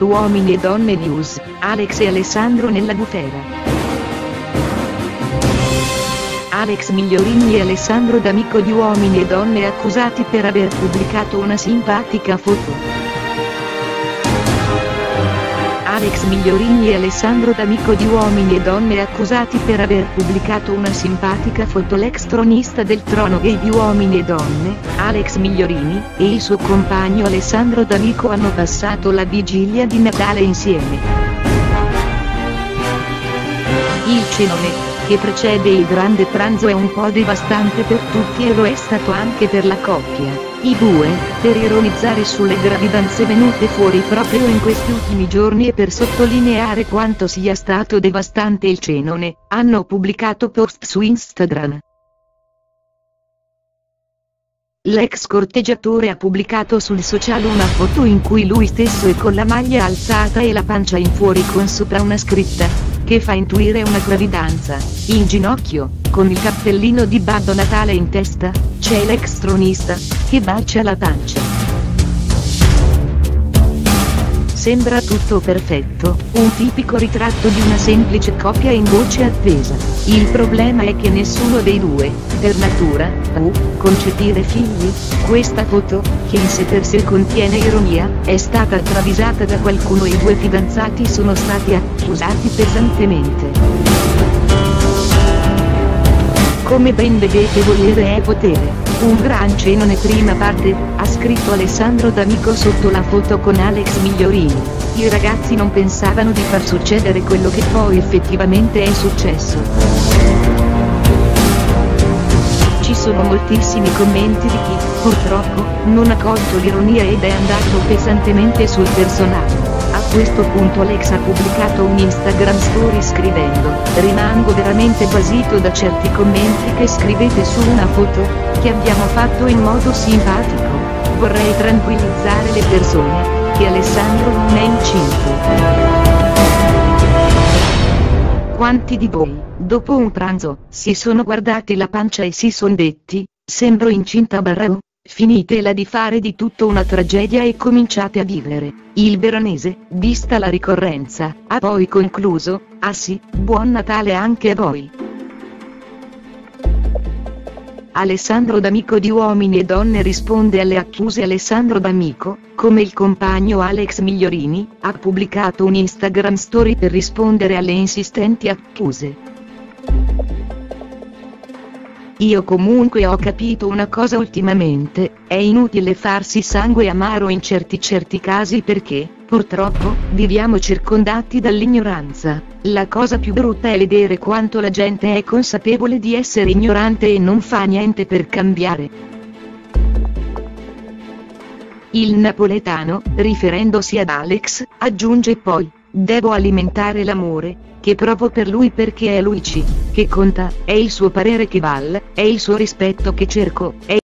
Uomini e donne news, Alex e Alessandro nella bufera. Alex Migliorini e Alessandro D'Amico di Uomini e Donne accusati per aver pubblicato una simpatica foto. Alex Migliorini e Alessandro D'Amico di Uomini e Donne accusati per aver pubblicato una simpatica foto l'ex tronista del trono gay di Uomini e Donne, Alex Migliorini, e il suo compagno Alessandro D'Amico hanno passato la vigilia di Natale insieme. Il cenone, che precede il grande pranzo è un po' devastante per tutti e lo è stato anche per la coppia. I due, per ironizzare sulle gravidanze venute fuori proprio in questi ultimi giorni e per sottolineare quanto sia stato devastante il cenone, hanno pubblicato post su Instagram. L'ex corteggiatore ha pubblicato sul social una foto in cui lui stesso è con la maglia alzata e la pancia in fuori con sopra una scritta, che fa intuire una gravidanza. In ginocchio, con il cappellino di Babbo Natale in testa, c'è l'ex tronista, che bacia la pancia. Sembra tutto perfetto, un tipico ritratto di una semplice coppia in voce attesa. Il problema è che nessuno dei due, per natura, può concepire figli. Questa foto, che in sé per sé contiene ironia, è stata travisata da qualcuno e i due fidanzati sono stati accusati pesantemente. Come ben vedete volere è potere. Un gran cenone prima parte, ha scritto Alessandro D'Amico sotto la foto con Alex Migliorini. I ragazzi non pensavano di far succedere quello che poi effettivamente è successo ci sono moltissimi commenti di chi, purtroppo, non ha colto l'ironia ed è andato pesantemente sul personale. Questo punto Alex ha pubblicato un Instagram story scrivendo, rimango veramente basito da certi commenti che scrivete su una foto, che abbiamo fatto in modo simpatico. Vorrei tranquillizzare le persone, che Alessandro non è incinto. Quanti di voi, dopo un pranzo, si sono guardati la pancia e si son detti, sembro incinta barra finitela di fare di tutto una tragedia e cominciate a vivere. Il veronese, vista la ricorrenza, ha poi concluso, ah sì, buon Natale anche a voi. Alessandro D'Amico di Uomini e Donne risponde alle accuse Alessandro D'Amico, come il compagno Alex Migliorini, ha pubblicato un Instagram story per rispondere alle insistenti accuse. Io comunque ho capito una cosa ultimamente, è inutile farsi sangue amaro in certi certi casi perché, Purtroppo, viviamo circondati dall'ignoranza. La cosa più brutta è vedere quanto la gente è consapevole di essere ignorante e non fa niente per cambiare. Il napoletano, riferendosi ad Alex, aggiunge poi, devo alimentare l'amore, che provo per lui perché è lui ci, che conta, è il suo parere che val, è il suo rispetto che cerco, è